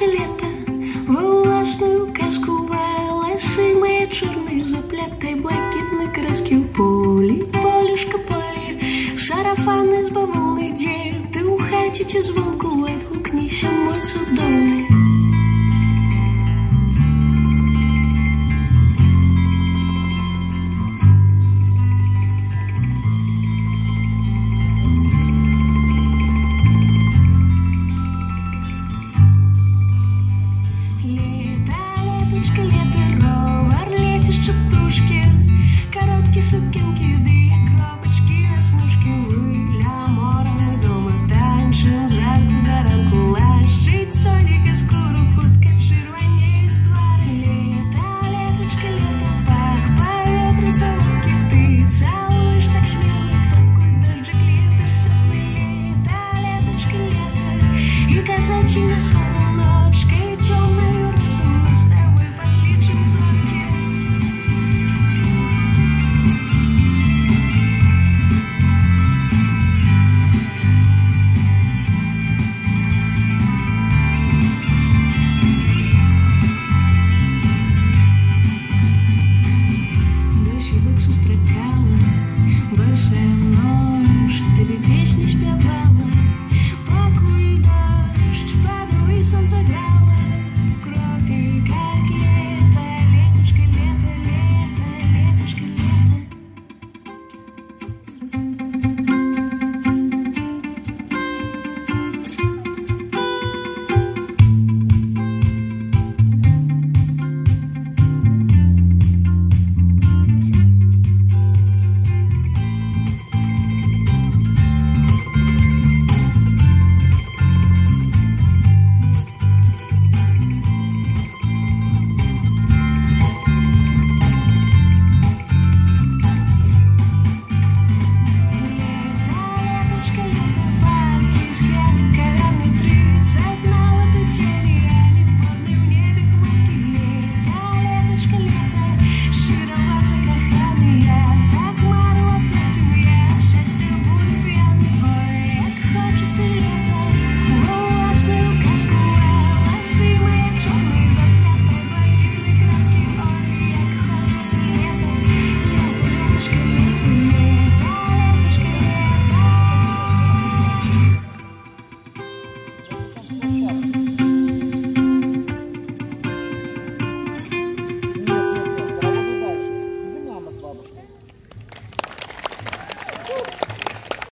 Починається літо, ви власну казку велеси моє чорний заплетай блакитні краски в полі, полюшка полі, сарафани з бавовни діти у хаті чи звонку відгукнися, мой судовний. 不需要